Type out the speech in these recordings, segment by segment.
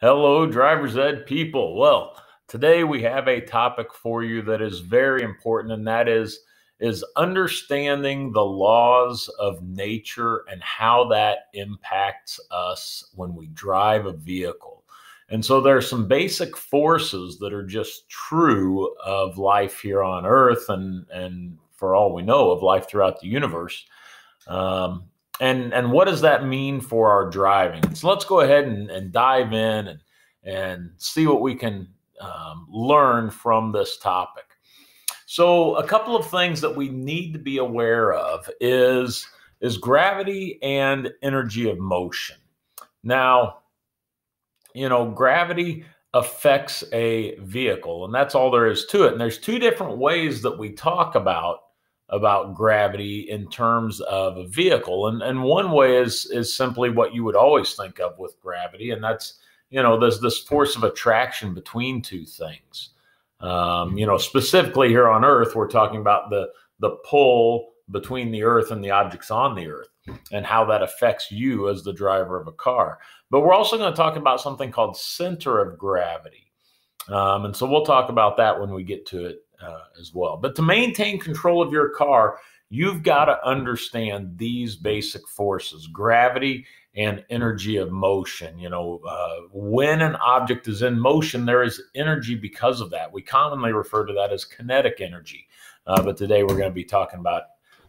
Hello, driver's ed people. Well, today we have a topic for you that is very important, and that is is understanding the laws of nature and how that impacts us when we drive a vehicle. And so there are some basic forces that are just true of life here on Earth, and and for all we know of life throughout the universe. Um, and and what does that mean for our driving? So let's go ahead and, and dive in and and see what we can um, learn from this topic. So a couple of things that we need to be aware of is is gravity and energy of motion. Now, you know, gravity affects a vehicle, and that's all there is to it. And there's two different ways that we talk about about gravity in terms of a vehicle. And, and one way is, is simply what you would always think of with gravity, and that's, you know, there's this force of attraction between two things. Um, you know, specifically here on Earth, we're talking about the, the pull between the Earth and the objects on the Earth and how that affects you as the driver of a car. But we're also going to talk about something called center of gravity. Um, and so we'll talk about that when we get to it uh, as well. But to maintain control of your car, you've got to understand these basic forces gravity and energy of motion. You know, uh, when an object is in motion, there is energy because of that. We commonly refer to that as kinetic energy. Uh, but today we're going to be talking about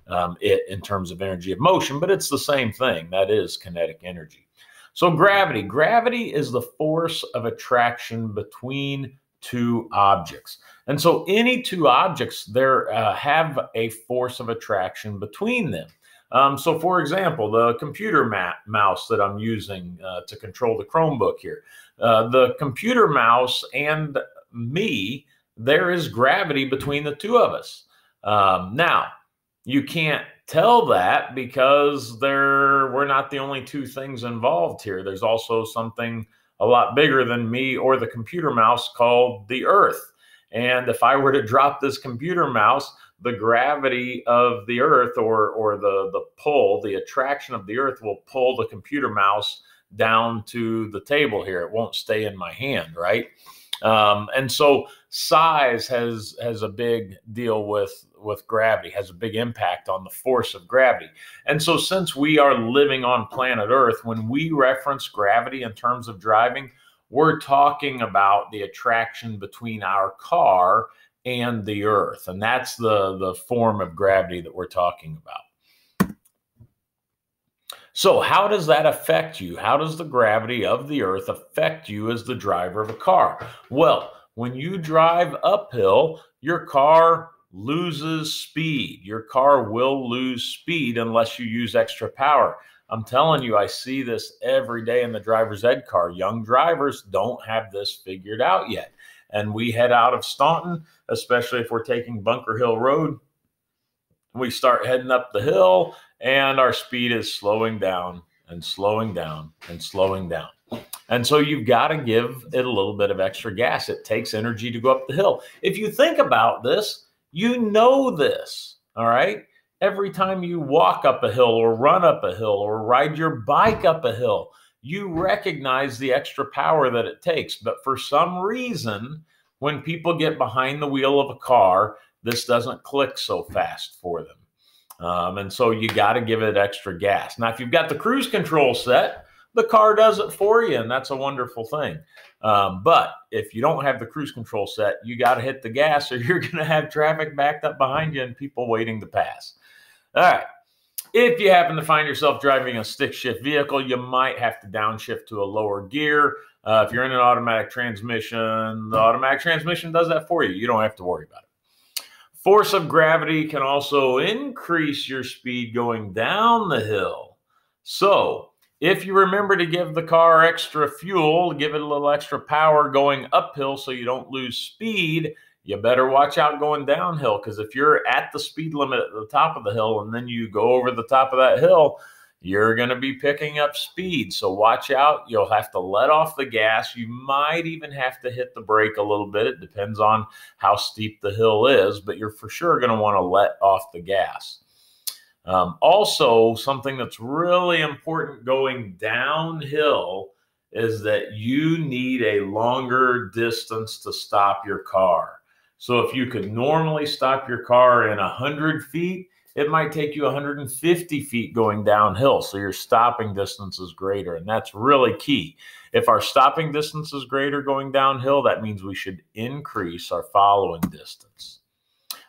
um, it in terms of energy of motion, but it's the same thing. That is kinetic energy. So, gravity. Gravity is the force of attraction between two objects. And so any two objects there uh, have a force of attraction between them. Um, so, for example, the computer ma- mouse that I'm using uh, to control the Chromebook here, uh, the computer mouse and me, there is gravity between the two of us. Um, now, you can't tell that because there we're not the only two things involved here. There's also something a lot bigger than me or the computer mouse called the Earth. And if I were to drop this computer mouse, the gravity of the Earth or, or the, the pull, the attraction of the Earth will pull the computer mouse down to the table here. It won't stay in my hand, right? Um, and so size has has a big deal with with gravity, has a big impact on the force of gravity. And so since we are living on planet Earth, when we reference gravity in terms of driving, we're talking about the attraction between our car and the earth. And that's the the form of gravity that we're talking about. So, how does that affect you? How does the gravity of the earth affect you as the driver of a car? Well, when you drive uphill, your car loses speed. Your car will lose speed unless you use extra power. I'm telling you, I see this every day in the driver's ed car. Young drivers don't have this figured out yet. And we head out of Staunton, especially if we're taking Bunker Hill Road. We start heading up the hill and our speed is slowing down and slowing down and slowing down. And so you've got to give it a little bit of extra gas. It takes energy to go up the hill. If you think about this, you know this, all right? Every time you walk up a hill or run up a hill or ride your bike up a hill, you recognize the extra power that it takes. But for some reason, when people get behind the wheel of a car, this doesn't click so fast for them. Um, and so you got to give it extra gas. Now, if you've got the cruise control set, the car does it for you, and that's a wonderful thing. Um, but if you don't have the cruise control set, you got to hit the gas, or you're going to have traffic backed up behind you and people waiting to pass. All right. If you happen to find yourself driving a stick shift vehicle, you might have to downshift to a lower gear. Uh, if you're in an automatic transmission, the automatic transmission does that for you. You don't have to worry about it. Force of gravity can also increase your speed going down the hill. So, if you remember to give the car extra fuel, give it a little extra power going uphill so you don't lose speed, you better watch out going downhill because if you're at the speed limit at the top of the hill and then you go over the top of that hill, you're going to be picking up speed. So watch out. You'll have to let off the gas. You might even have to hit the brake a little bit. It depends on how steep the hill is, but you're for sure going to want to let off the gas. Um, also, something that's really important going downhill is that you need a longer distance to stop your car. So if you could normally stop your car in 100 feet, it might take you 150 feet going downhill. So your stopping distance is greater. And that's really key. If our stopping distance is greater going downhill, that means we should increase our following distance.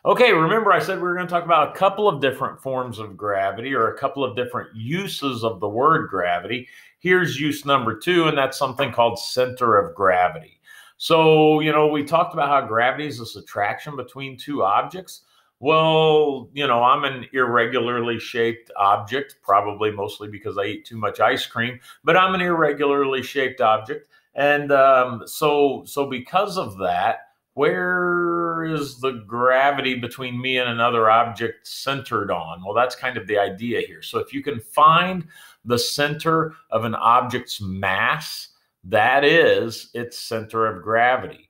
Okay, remember I said we were going to talk about a couple of different forms of gravity or a couple of different uses of the word gravity. Here's use number two, and that's something called center of gravity. So, you know, we talked about how gravity is this attraction between two objects. Well, you know, I'm an irregularly shaped object, probably mostly because I eat too much ice cream, but I'm an irregularly shaped object. And um, so, so because of that, where is the gravity between me and another object centered on? Well, that's kind of the idea here. So if you can find the center of an object's mass, that is its center of gravity.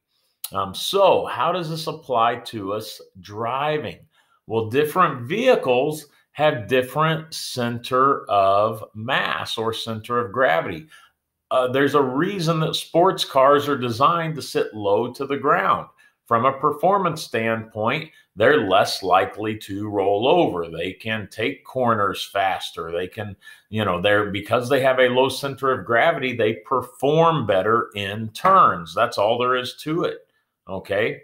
Um, so, how does this apply to us driving? Well, different vehicles have different center of mass or center of gravity. Uh, there's a reason that sports cars are designed to sit low to the ground. From a performance standpoint, they're less likely to roll over. They can take corners faster. They can, you know, they're because they have a low center of gravity, they perform better in turns. That's all there is to it. Okay.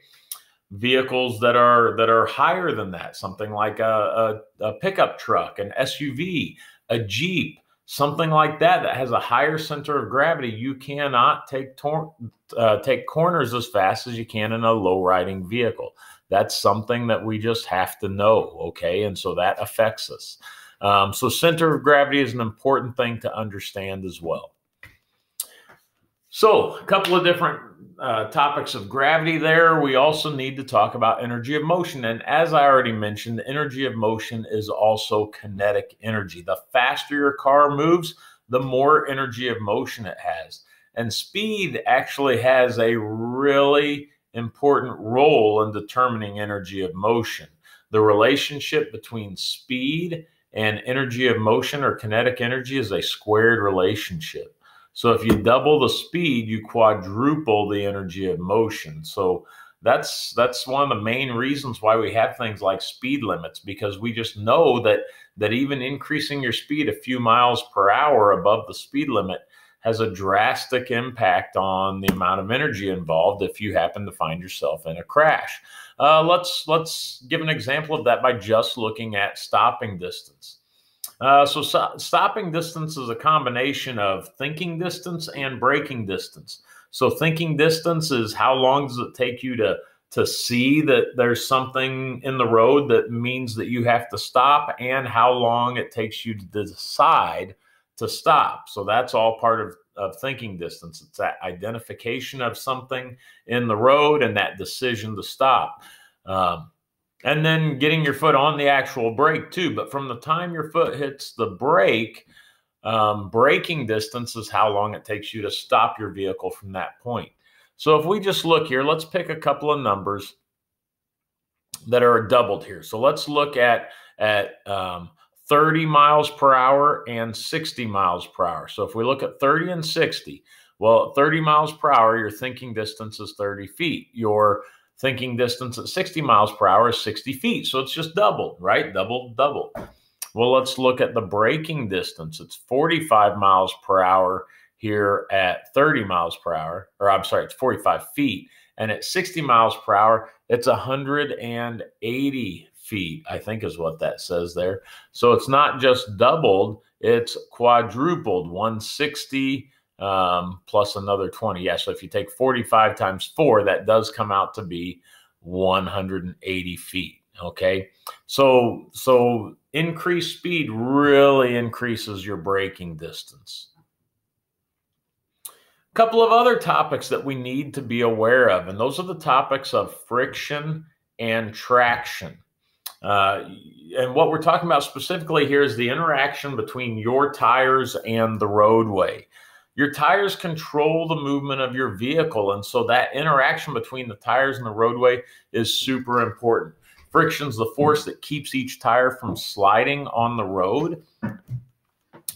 Vehicles that are that are higher than that, something like a, a, a pickup truck, an SUV, a Jeep, something like that that has a higher center of gravity, you cannot take tor- uh, take corners as fast as you can in a low riding vehicle. That's something that we just have to know, okay? And so that affects us. Um, so center of gravity is an important thing to understand as well. So, a couple of different uh, topics of gravity there. We also need to talk about energy of motion. And as I already mentioned, energy of motion is also kinetic energy. The faster your car moves, the more energy of motion it has. And speed actually has a really important role in determining energy of motion. The relationship between speed and energy of motion or kinetic energy is a squared relationship. So if you double the speed, you quadruple the energy of motion. So that's that's one of the main reasons why we have things like speed limits because we just know that that even increasing your speed a few miles per hour above the speed limit has a drastic impact on the amount of energy involved if you happen to find yourself in a crash. Uh, let's let's give an example of that by just looking at stopping distance. Uh, so, so, stopping distance is a combination of thinking distance and braking distance. So thinking distance is how long does it take you to to see that there's something in the road that means that you have to stop and how long it takes you to decide to stop. So that's all part of, of thinking distance. It's that identification of something in the road and that decision to stop. Um, and then getting your foot on the actual brake too. But from the time your foot hits the brake, um, braking distance is how long it takes you to stop your vehicle from that point. So if we just look here, let's pick a couple of numbers that are doubled here. So let's look at at um, 30 miles per hour and 60 miles per hour. So if we look at 30 and 60, well, at 30 miles per hour, your thinking distance is 30 feet. Your thinking distance at 60 miles per hour is 60 feet. So it's just doubled, right? Double, double. Well, let's look at the braking distance. It's 45 miles per hour here at 30 miles per hour, or I'm sorry, it's 45 feet. And at 60 miles per hour, it's 180 feet, I think is what that says there. So it's not just doubled, it's quadrupled 160 um, plus another 20. Yeah, so if you take 45 times four, that does come out to be 180 feet. Okay, so so increased speed really increases your braking distance. A couple of other topics that we need to be aware of, and those are the topics of friction and traction. Uh, and what we're talking about specifically here is the interaction between your tires and the roadway. Your tires control the movement of your vehicle. And so that interaction between the tires and the roadway is super important. Friction is the force that keeps each tire from sliding on the road.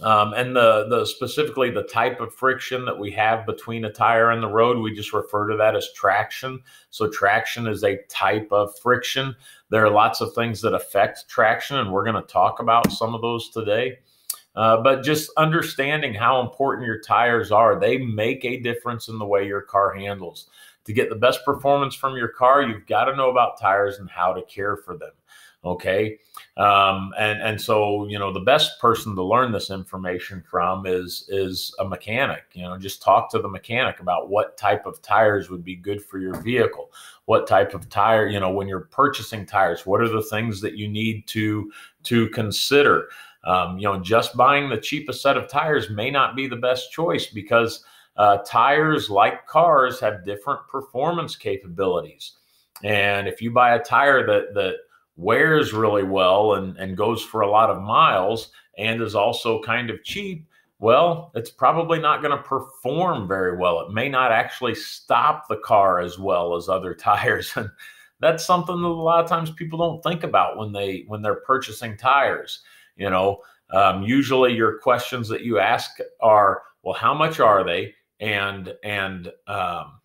Um, and the the specifically the type of friction that we have between a tire and the road, we just refer to that as traction. So traction is a type of friction. There are lots of things that affect traction, and we're going to talk about some of those today. Uh, but just understanding how important your tires are, they make a difference in the way your car handles. To get the best performance from your car, you've got to know about tires and how to care for them. Okay. Um, and, and so, you know, the best person to learn this information from is, is a mechanic, you know, just talk to the mechanic about what type of tires would be good for your vehicle. What type of tire, you know, when you're purchasing tires, what are the things that you need to, to consider? Um, you know, just buying the cheapest set of tires may not be the best choice because uh, tires, like cars, have different performance capabilities. And if you buy a tire that that wears really well and, and goes for a lot of miles and is also kind of cheap, well, it's probably not going to perform very well. It may not actually stop the car as well as other tires. And that's something that a lot of times people don't think about when they when they're purchasing tires. You know, um, usually your questions that you ask are, well, how much are they? and and um,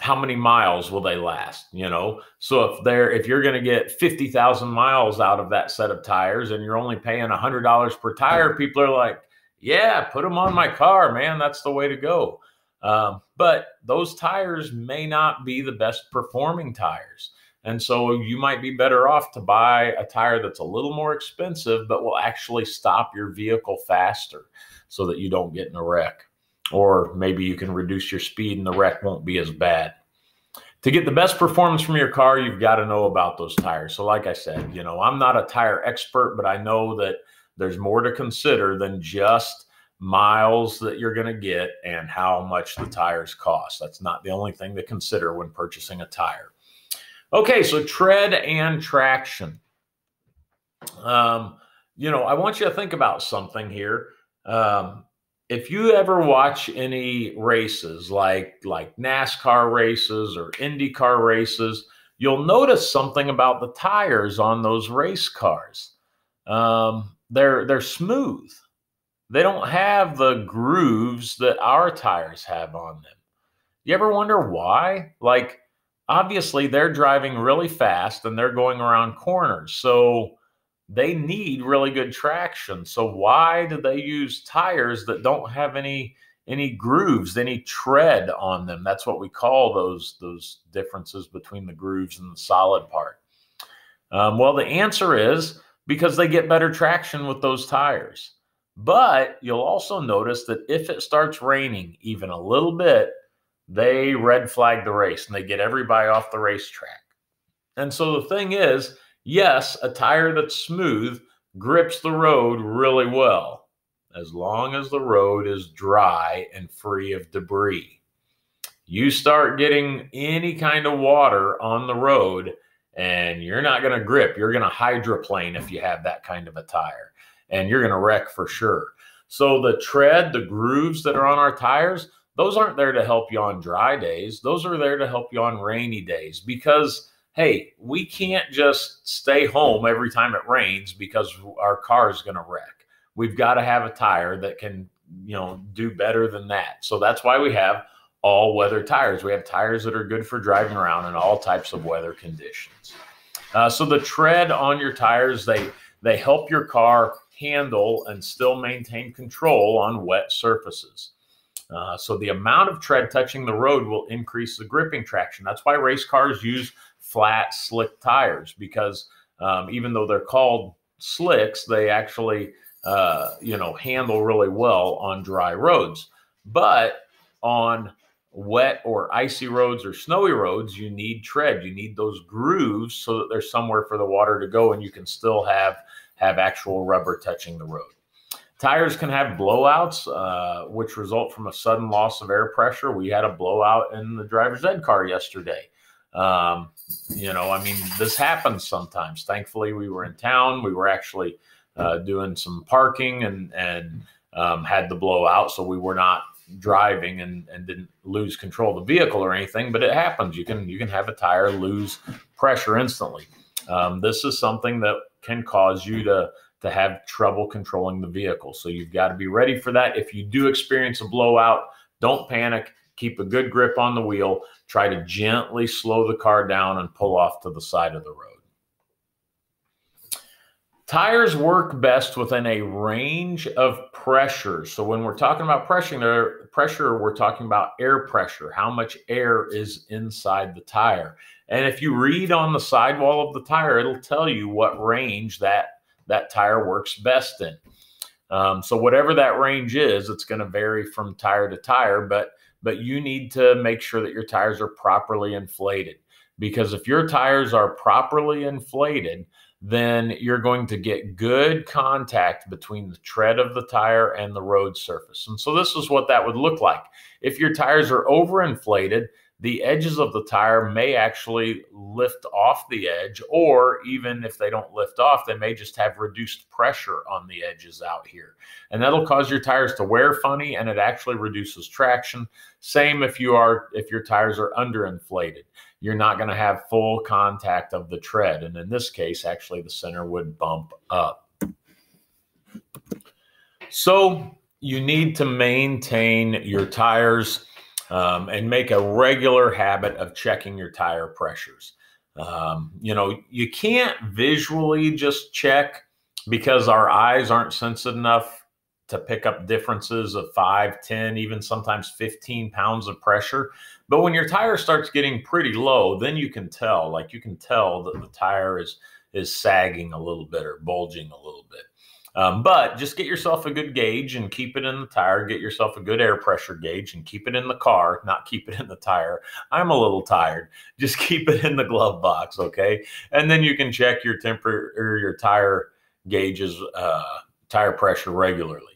how many miles will they last? You know? So if they're if you're going to get 50,000 miles out of that set of tires and you're only paying $100 per tire people are like yeah put them on my car man. That's the way to go. Um, but those tires may not be the best performing tires and so you might be better off to buy a tire that's a little more expensive but will actually stop your vehicle faster so that you don't get in a wreck or maybe you can reduce your speed and the wreck won't be as bad. To get the best performance from your car, you've got to know about those tires. So, like I said, you know, I'm not a tire expert, but I know that there's more to consider than just miles that you're going to get and how much the tires cost. That's not the only thing to consider when purchasing a tire. Okay, so tread and traction. Um, you know, I want you to think about something here. Um, if you ever watch any races like like NASCAR races or IndyCar races, you'll notice something about the tires on those race cars. Um, they're they're smooth. They don't have the grooves that our tires have on them. You ever wonder why? Like obviously they're driving really fast and they're going around corners. So they need really good traction. So why do they use tires that don't have any any grooves, any tread on them? That's what we call those those differences between the grooves and the solid part. Um, well, the answer is because they get better traction with those tires. But you'll also notice that if it starts raining even a little bit, they red flag the race and they get everybody off the racetrack. And so the thing is, Yes, a tire that's smooth grips the road really well, as long as the road is dry and free of debris. You start getting any kind of water on the road, and you're not going to grip. You're going to hydroplane if you have that kind of a tire, and you're going to wreck for sure. So, the tread, the grooves that are on our tires, those aren't there to help you on dry days. Those are there to help you on rainy days because hey, we can't just stay home every time it rains because our car is going to wreck. We've got to have a tire that can, you know, do better than that. So that's why we have all weather tires. We have tires that are good for driving around in all types of weather conditions. Uh, so the tread on your tires, they they help your car handle and still maintain control on wet surfaces. Uh, so the amount of tread touching the road will increase the gripping traction. That's why race cars use flat, slick tires because um, even though they're called slicks, they actually uh, you know handle really well on dry roads. But on wet or icy roads or snowy roads, you need tread. You need those grooves so that there's somewhere for the water to go, and you can still have have actual rubber touching the road. Tires can have blowouts, uh, which result from a sudden loss of air pressure. We had a blowout in the driver's ed car yesterday. Um, you know, I mean, this happens sometimes. Thankfully, we were in town. We were actually uh, doing some parking and and um, had the blowout, so we were not driving and, and didn't lose control of the vehicle or anything. But it happens. You can you can have a tire lose pressure instantly. Um, this is something that can cause you to to have trouble controlling the vehicle. So you've got to be ready for that. If you do experience a blowout, don't panic. Keep a good grip on the wheel. Try to gently slow the car down and pull off to the side of the road. Tires work best within a range of pressure. So when we're talking about pressure, pressure, we're talking about air pressure, how much air is inside the tire. And if you read on the sidewall of the tire, it'll tell you what range that that tire works best in. Um, so whatever that range is, it's going to vary from tire to tire, but but you need to make sure that your tires are properly inflated because if your tires are properly inflated, then you're going to get good contact between the tread of the tire and the road surface. And so this is what that would look like. If your tires are overinflated, the edges of the tire may actually lift off the edge, or even if they don't lift off, they may just have reduced pressure on the edges out here. And that'll cause your tires to wear funny and it actually reduces traction. Same if you are if your tires are underinflated you're not going to have full contact of the tread. And in this case, actually, the center would bump up. So you need to maintain your tires um, and make a regular habit of checking your tire pressures. Um, you know, you can't visually just check because our eyes aren't sensitive enough to pick up differences of 5, 10, even sometimes 15 pounds of pressure. But when your tire starts getting pretty low, then you can tell, like you can tell that the tire is is sagging a little bit or bulging a little. Um, but just get yourself a good gauge and keep it in the tire. Get yourself a good air pressure gauge and keep it in the car, not keep it in the tire. I'm a little tired. Just keep it in the glove box, okay? And then you can check your temper or your tire gauges, uh, tire pressure regularly.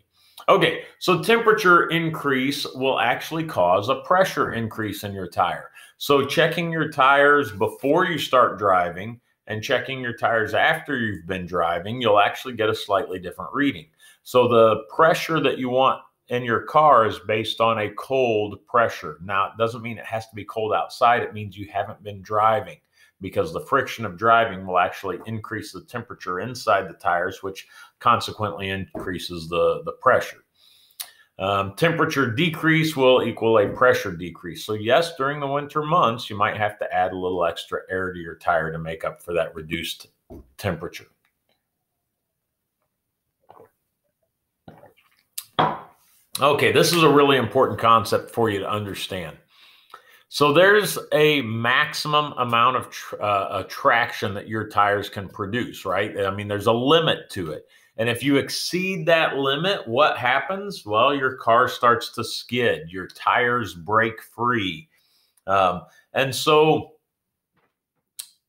Okay, so temperature increase will actually cause a pressure increase in your tire. So checking your tires before you start driving and checking your tires after you've been driving, you'll actually get a slightly different reading. So the pressure that you want in your car is based on a cold pressure. Now, it doesn't mean it has to be cold outside. It means you haven't been driving because the friction of driving will actually increase the temperature inside the tires, which consequently increases the, the pressure. Um, temperature decrease will equal a pressure decrease. So, yes, during the winter months, you might have to add a little extra air to your tire to make up for that reduced temperature. Okay, this is a really important concept for you to understand. So there's a maximum amount of tr- uh, traction that your tires can produce, right? I mean, there's a limit to it. And if you exceed that limit, what happens? Well, your car starts to skid, your tires break free. Um, and so,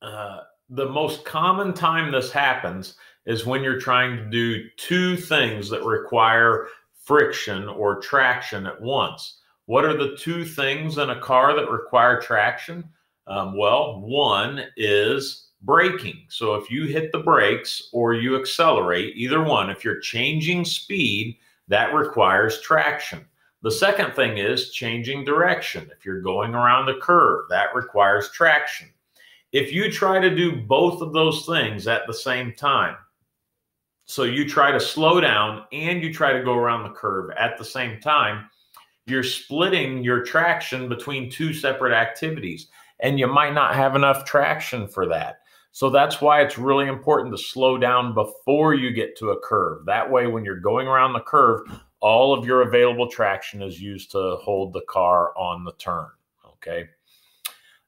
uh, the most common time this happens is when you're trying to do two things that require friction or traction at once. What are the two things in a car that require traction? Um, well, one is braking. So if you hit the brakes or you accelerate, either one, if you're changing speed, that requires traction. The second thing is changing direction. If you're going around the curve, that requires traction. If you try to do both of those things at the same time, so you try to slow down and you try to go around the curve at the same time, you're splitting your traction between two separate activities and you might not have enough traction for that. So that's why it's really important to slow down before you get to a curve. That way, when you're going around the curve, all of your available traction is used to hold the car on the turn. Okay.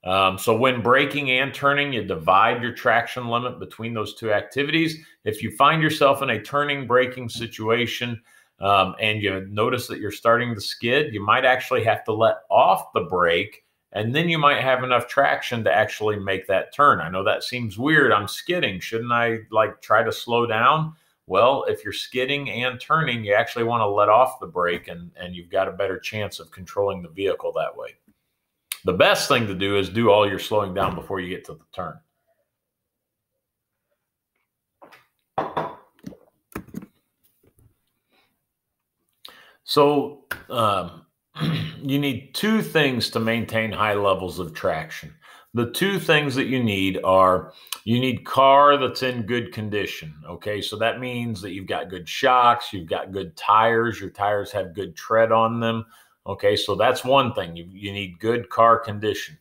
Um, so when braking and turning, you divide your traction limit between those two activities. If you find yourself in a turning braking situation, um, and you notice that you're starting to skid, you might actually have to let off the brake and then you might have enough traction to actually make that turn. I know that seems weird. I'm skidding. Shouldn't I like try to slow down? Well, if you're skidding and turning, you actually want to let off the brake and, and you've got a better chance of controlling the vehicle that way. The best thing to do is do all your slowing down before you get to the turn. So, um, you need two things to maintain high levels of traction. the two things that you need are you need car that's in good condition. Okay, so that means that you've got good shocks, you've got good tires, your tires have good tread on them. Okay, so that's one thing. You, you need good car condition.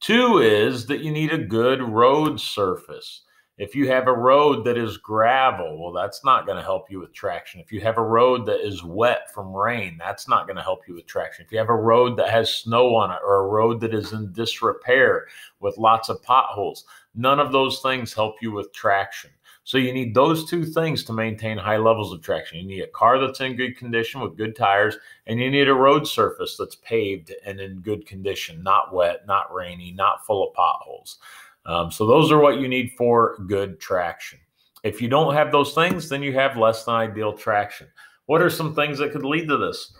Two is that you need a good road surface. If you have a road that is gravel, well, that's not going to help you with traction. If you have a road that is wet from rain, that's not going to help you with traction. If you have a road that has snow on it or a road that is in disrepair with lots of potholes, none of those things help you with traction. So you need those two things to maintain high levels of traction. You need a car that's in good condition with good tires, and you need a road surface that's paved and in good condition, not wet, not rainy, not full of potholes. Um, so those are what you need for good traction. If you don't have those things, then you have less than ideal traction. What are some things that could lead to this?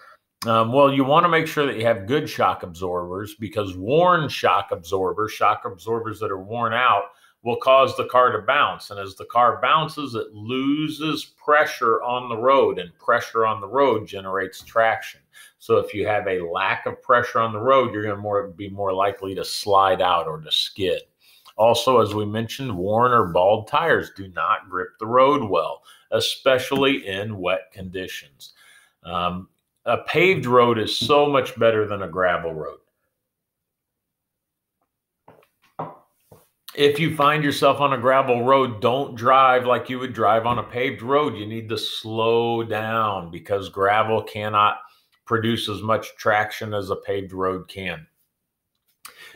Um, well, you want to make sure that you have good shock absorbers because worn shock absorbers, shock absorbers that are worn out, will cause the car to bounce. And as the car bounces, it loses pressure on the road, and pressure on the road generates traction. So if you have a lack of pressure on the road, you're going to more, be more likely to slide out or to skid. Also, as we mentioned, worn or bald tires do not grip the road well, especially in wet conditions. Um, a paved road is so much better than a gravel road. if you find yourself on a gravel road, don't drive like you would drive on a paved road. You need to slow down because gravel cannot produce as much traction as a paved road can.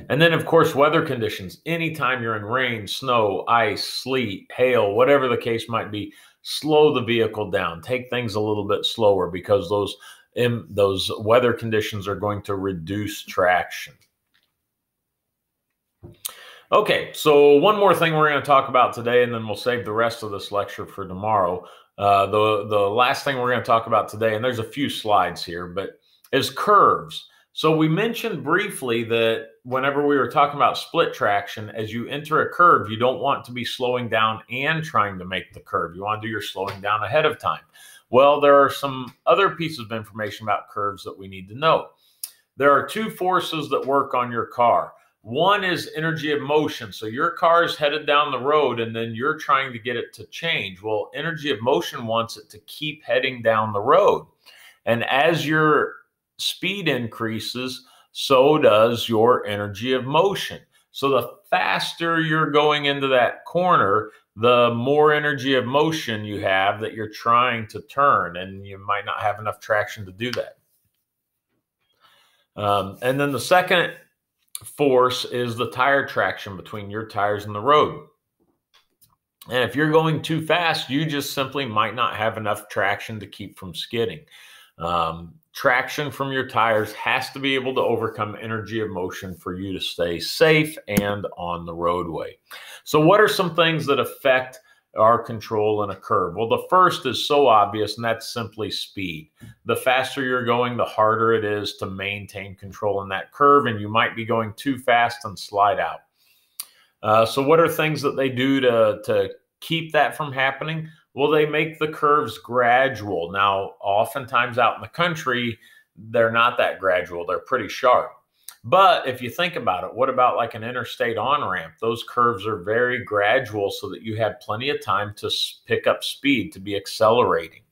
And then, of course, weather conditions. Anytime you're in rain, snow, ice, sleet, hail, whatever the case might be, slow the vehicle down. Take things a little bit slower because those in, those weather conditions are going to reduce traction. Okay, so one more thing we're going to talk about today, and then we'll save the rest of this lecture for tomorrow. Uh, the the last thing we're going to talk about today, and there's a few slides here, but is curves. So we mentioned briefly that whenever we were talking about split traction, as you enter a curve, you don't want to be slowing down and trying to make the curve. You want to do your slowing down ahead of time. Well, there are some other pieces of information about curves that we need to know. There are two forces that work on your car. One is energy of motion. So your car is headed down the road and then you're trying to get it to change. Well, energy of motion wants it to keep heading down the road. And as your speed increases, so does your energy of motion. So the faster you're going into that corner, the more energy of motion you have that you're trying to turn, and you might not have enough traction to do that. Um, and then the second force is the tire traction between your tires and the road. And if you're going too fast, you just simply might not have enough traction to keep from skidding. Um, traction from your tires has to be able to overcome energy of motion for you to stay safe and on the roadway. So, what are some things that affect our control in a curve? Well, the first is so obvious, and that's simply speed. The faster you're going, the harder it is to maintain control in that curve, and you might be going too fast and slide out. Uh, so, what are things that they do to, to keep that from happening? Well, they make the curves gradual. Now, oftentimes out in the country, they're not that gradual, they're pretty sharp. But if you think about it, what about like an interstate on ramp? Those curves are very gradual so that you have plenty of time to pick up speed, to be accelerating.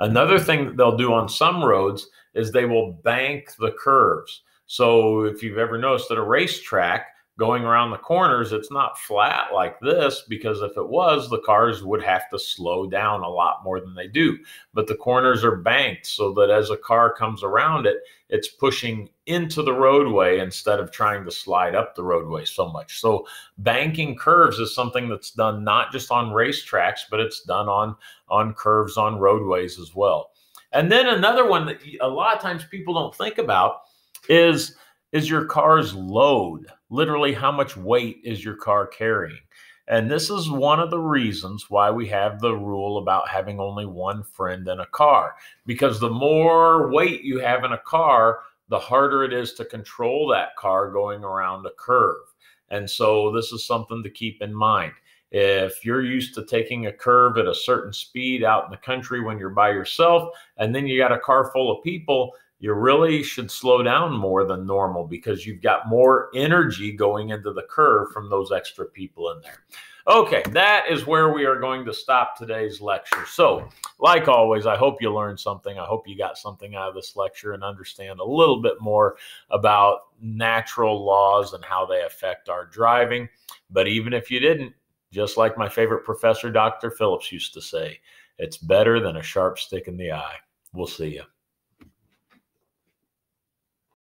Another thing that they'll do on some roads is they will bank the curves. So if you've ever noticed at a racetrack, going around the corners, it's not flat like this because if it was, the cars would have to slow down a lot more than they do. But the corners are banked so that as a car comes around it, it's pushing into the roadway instead of trying to slide up the roadway so much. So banking curves is something that's done not just on racetracks, but it's done on on curves on roadways as well. And then another one that a lot of times people don't think about is is your car's load. Literally, how much weight is your car carrying? And this is one of the reasons why we have the rule about having only one friend in a car. Because the more weight you have in a car, the harder it is to control that car going around a curve. And so, this is something to keep in mind. If you're used to taking a curve at a certain speed out in the country when you're by yourself, and then you got a car full of people, you really should slow down more than normal because you've got more energy going into the curve from those extra people in there. Okay, that is where we are going to stop today's lecture. So, like always, I hope you learned something. I hope you got something out of this lecture and understand a little bit more about natural laws and how they affect our driving. But even if you didn't, just like my favorite professor, Dr. Phillips, used to say, it's better than a sharp stick in the eye. We'll see you.